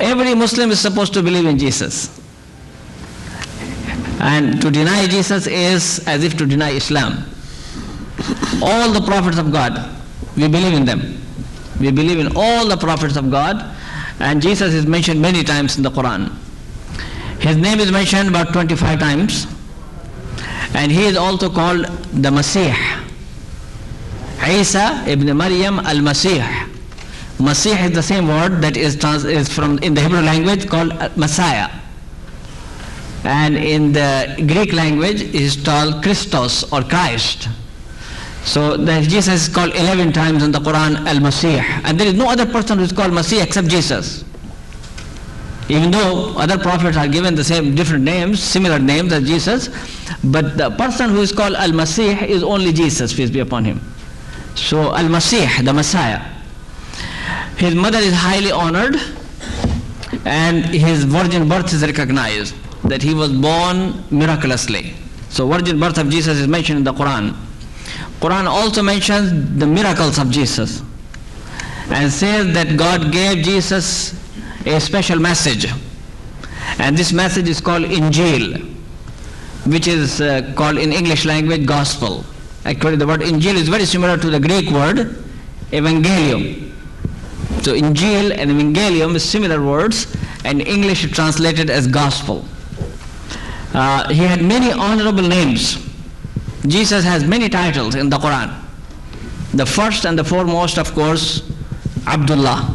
Every Muslim is supposed to believe in Jesus. And to deny Jesus is as if to deny Islam. All the prophets of God, we believe in them. We believe in all the prophets of God, and Jesus is mentioned many times in the Quran. His name is mentioned about 25 times, and he is also called the Masih. Isa ibn Maryam al Masih. Is the same word that is, trans- is from in the Hebrew language called uh, Messiah. And in the Greek language is called Christos or Christ. So the, Jesus is called 11 times in the Quran Al-Masih. And there is no other person who is called Masih except Jesus. Even though other prophets are given the same different names, similar names as Jesus, but the person who is called Al-Masih is only Jesus, peace be upon him. So Al-Masih, the Messiah. His mother is highly honored and his virgin birth is recognized, that he was born miraculously. So virgin birth of Jesus is mentioned in the Quran. Quran also mentions the miracles of Jesus and says that God gave Jesus a special message. And this message is called Injil, which is uh, called in English language gospel. Actually, the word Injil is very similar to the Greek word evangelium. So in Injil and evangelium is similar words, and English translated as gospel. Uh, he had many honorable names. Jesus has many titles in the Quran. The first and the foremost, of course, Abdullah,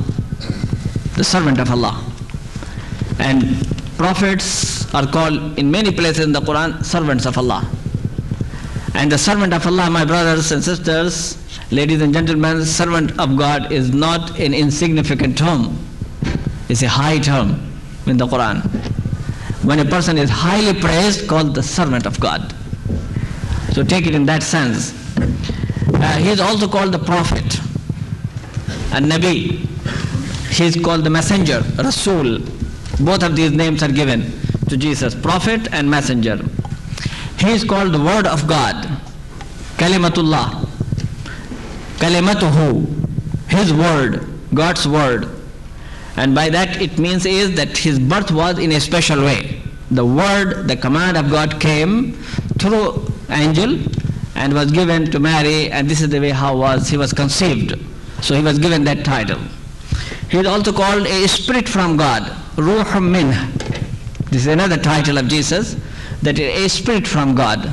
the servant of Allah. And prophets are called in many places in the Quran servants of Allah. And the servant of Allah, my brothers and sisters, ladies and gentlemen, servant of God is not an insignificant term. It's a high term in the Quran. When a person is highly praised, called the servant of God. So take it in that sense. Uh, he is also called the prophet, and Nabi. He is called the messenger, Rasul. Both of these names are given to Jesus, prophet and messenger. He is called the word of God, Kalimatullah. Kalimatuhu, his word, God's word. And by that it means is that his birth was in a special way. The word, the command of God came through angel and was given to Mary and this is the way how was he was conceived. So he was given that title. He is also called a spirit from God, Ruh Min. This is another title of Jesus, that is a spirit from God.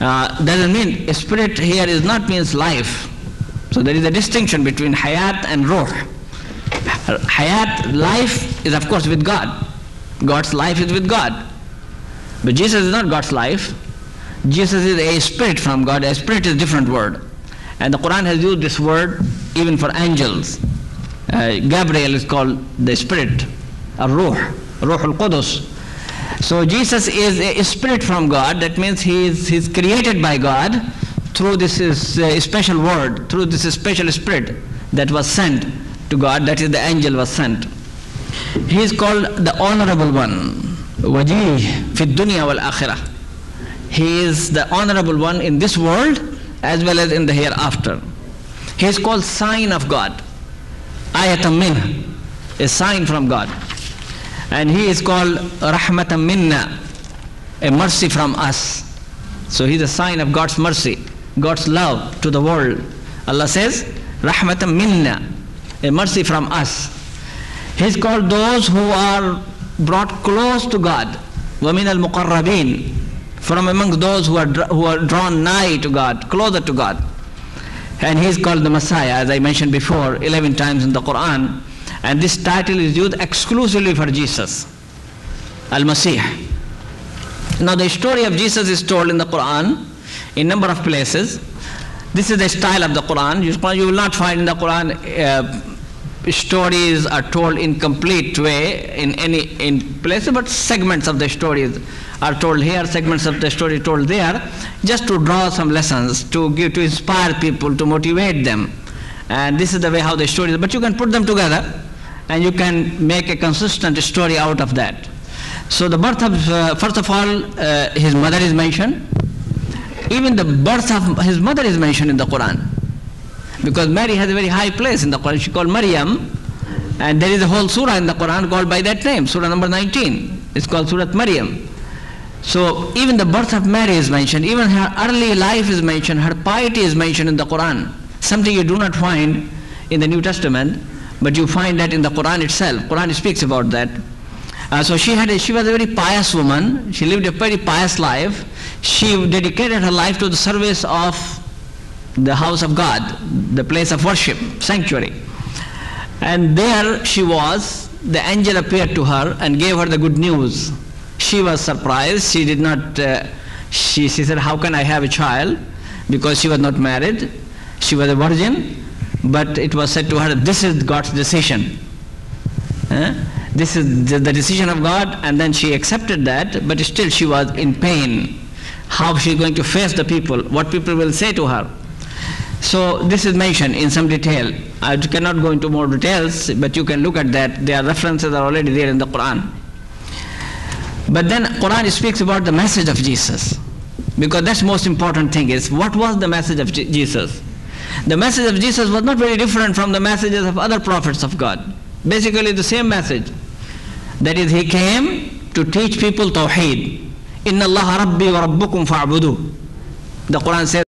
Uh, doesn't mean a spirit here is not means life. So there is a distinction between hayat and ruh. Hayat, life, is of course with God. God's life is with God. But Jesus is not God's life. Jesus is a spirit from God. A spirit is a different word. And the Quran has used this word even for angels. Uh, Gabriel is called the spirit, a ruh, ruh al-Qudus. So Jesus is a spirit from God. That means he is he's created by God through this is a special word, through this special spirit that was sent to God. That is the angel was sent. He is called the honorable one. Wajih fi dunya wal akhirah. He is the honorable one in this world as well as in the hereafter. He is called sign of God. Ayatam min, a sign from God. And he is called rahmatam minna, a mercy from us. So he is a sign of God's mercy, God's love to the world. Allah says, Rahmatam minna, a mercy from us. He's called those who are brought close to God, Wamin al Muqarrabin, from amongst those who are, who are drawn nigh to God, closer to God. And he's called the Messiah, as I mentioned before, 11 times in the Quran. And this title is used exclusively for Jesus, Al Masih. Now, the story of Jesus is told in the Quran in number of places. This is the style of the Quran. You will not find in the Quran uh, stories are told in complete way in any in places, but segments of the stories are told here, segments of the story told there, just to draw some lessons, to give, to inspire people, to motivate them. And this is the way how the stories. But you can put them together, and you can make a consistent story out of that. So the birth of, uh, first of all, uh, his mother is mentioned. Even the birth of his mother is mentioned in the Quran. Because Mary has a very high place in the Quran. She called Maryam, And there is a whole surah in the Quran called by that name, surah number 19. It's called Surah Maryam. So even the birth of Mary is mentioned, even her early life is mentioned, her piety is mentioned in the Quran. Something you do not find in the New Testament, but you find that in the Quran itself. Quran speaks about that. Uh, so she had a, she was a very pious woman. She lived a very pious life. She dedicated her life to the service of the house of God, the place of worship, sanctuary. And there she was. The angel appeared to her and gave her the good news. She was surprised. She did not. Uh, she she said, "How can I have a child?" Because she was not married. She was a virgin. But it was said to her, "This is God's decision." Eh? This is the decision of God, and then she accepted that, but still she was in pain. How she is going to face the people? What people will say to her? So this is mentioned in some detail. I cannot go into more details, but you can look at that. Their references are already there in the Quran. But then Quran speaks about the message of Jesus. Because that's most important thing is what was the message of Je- Jesus? The message of Jesus was not very different from the messages of other prophets of God. Basically the same message. That is, he came to teach people Tawheed. Inna Allah Rabbi wa Rabbukum fa'budu. The Quran says